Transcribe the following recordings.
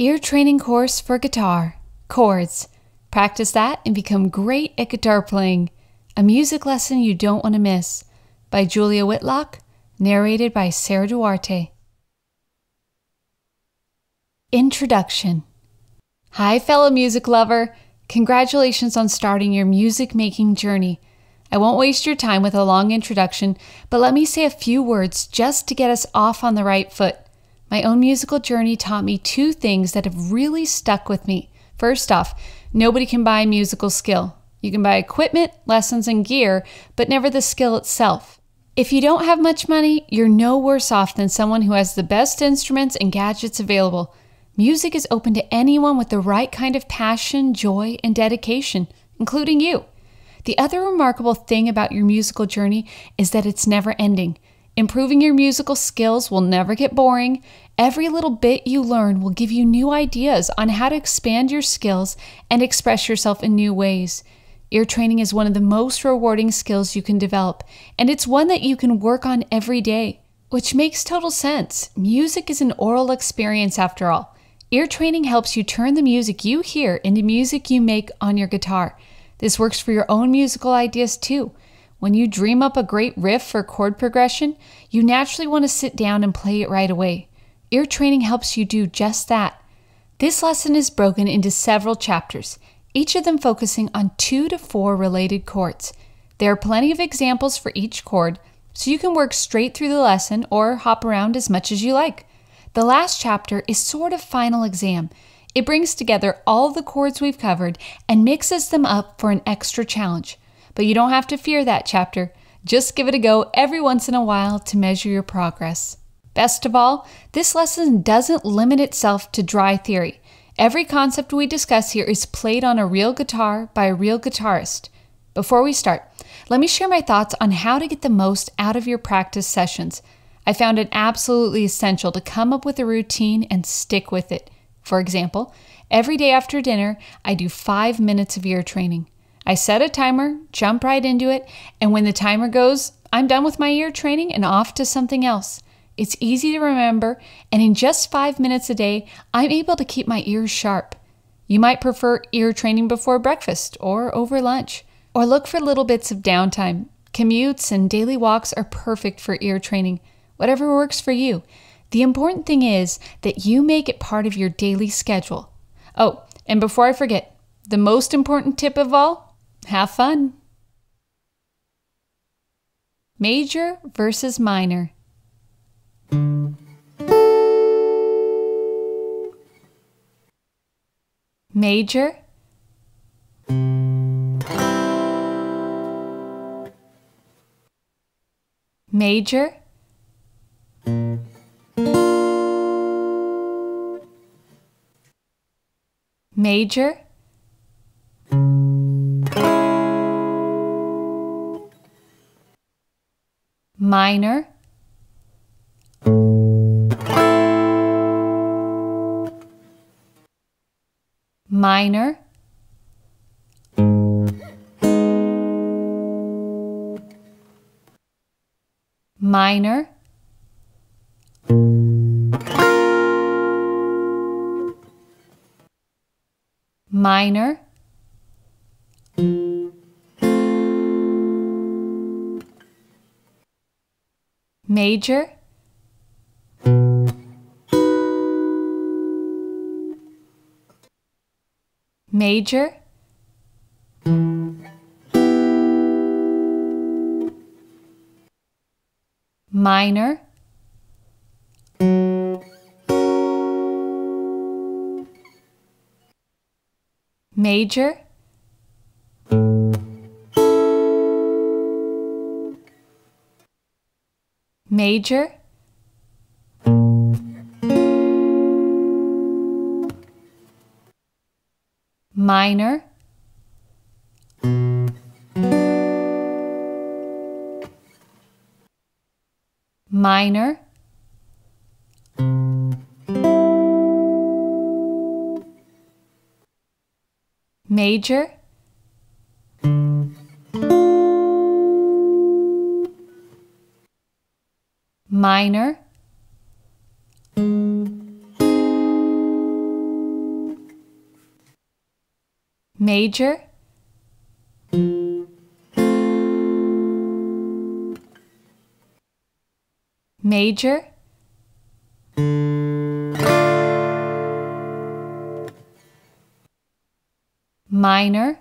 Ear training course for guitar, chords. Practice that and become great at guitar playing. A music lesson you don't want to miss. By Julia Whitlock, narrated by Sarah Duarte. Introduction Hi, fellow music lover. Congratulations on starting your music making journey. I won't waste your time with a long introduction, but let me say a few words just to get us off on the right foot. My own musical journey taught me two things that have really stuck with me. First off, nobody can buy musical skill. You can buy equipment, lessons, and gear, but never the skill itself. If you don't have much money, you're no worse off than someone who has the best instruments and gadgets available. Music is open to anyone with the right kind of passion, joy, and dedication, including you. The other remarkable thing about your musical journey is that it's never ending. Improving your musical skills will never get boring. Every little bit you learn will give you new ideas on how to expand your skills and express yourself in new ways. Ear training is one of the most rewarding skills you can develop, and it's one that you can work on every day, which makes total sense. Music is an aural experience after all. Ear training helps you turn the music you hear into music you make on your guitar. This works for your own musical ideas too. When you dream up a great riff or chord progression, you naturally want to sit down and play it right away. Ear training helps you do just that. This lesson is broken into several chapters, each of them focusing on two to four related chords. There are plenty of examples for each chord, so you can work straight through the lesson or hop around as much as you like. The last chapter is sort of final exam. It brings together all the chords we've covered and mixes them up for an extra challenge. But you don't have to fear that chapter. Just give it a go every once in a while to measure your progress. Best of all, this lesson doesn't limit itself to dry theory. Every concept we discuss here is played on a real guitar by a real guitarist. Before we start, let me share my thoughts on how to get the most out of your practice sessions. I found it absolutely essential to come up with a routine and stick with it. For example, every day after dinner, I do five minutes of ear training. I set a timer, jump right into it, and when the timer goes, I'm done with my ear training and off to something else. It's easy to remember, and in just five minutes a day, I'm able to keep my ears sharp. You might prefer ear training before breakfast or over lunch, or look for little bits of downtime. Commutes and daily walks are perfect for ear training, whatever works for you. The important thing is that you make it part of your daily schedule. Oh, and before I forget, the most important tip of all have fun. Major versus minor. Major. Major. major, minor, minor, minor, minor, major, major, minor, major, major, minor, minor, major, minor. Major. Major. Minor.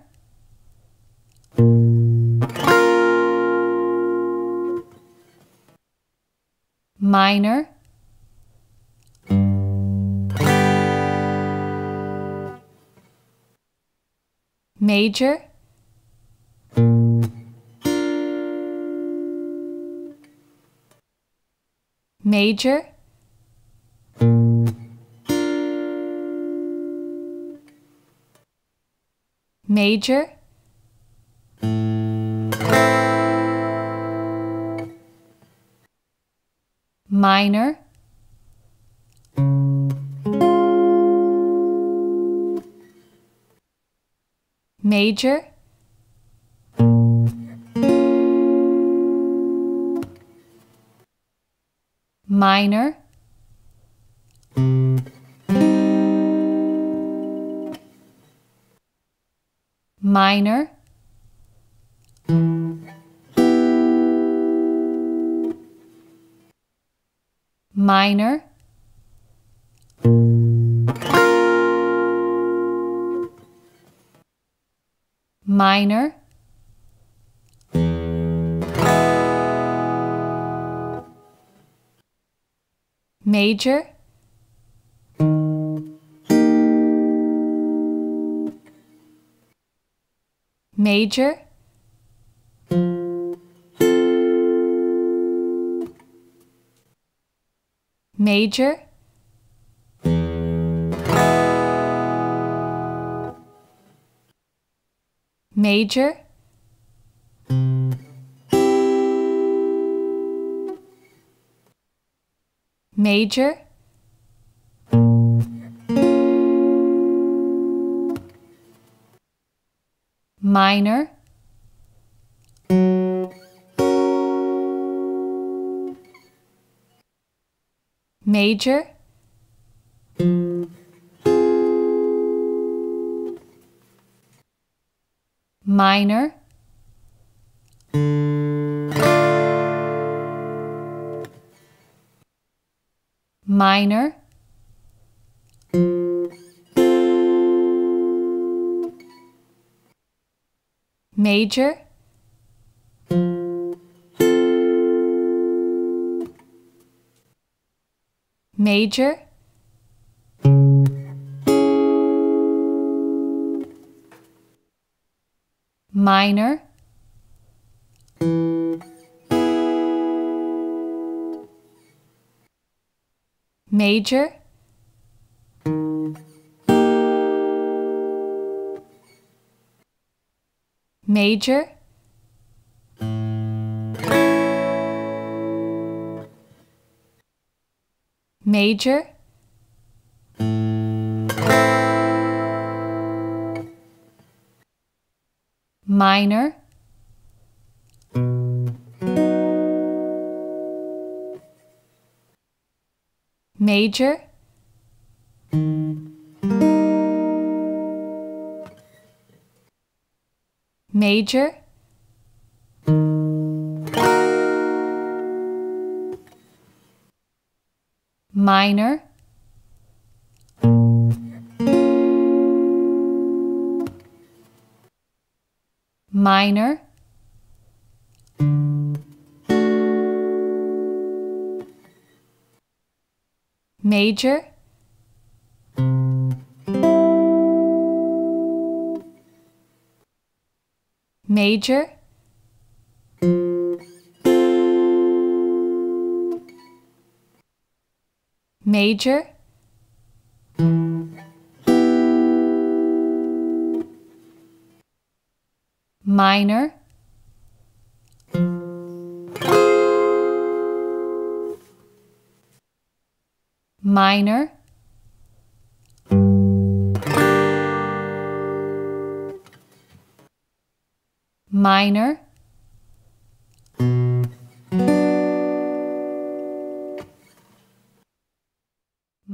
Minor, major, major, major, minor, major, minor, minor, minor, minor, major, major, major, major, major, minor, major, minor, minor, major, major, minor, major, major, major, minor, major, major, minor, minor, major, major, major, minor, minor, minor,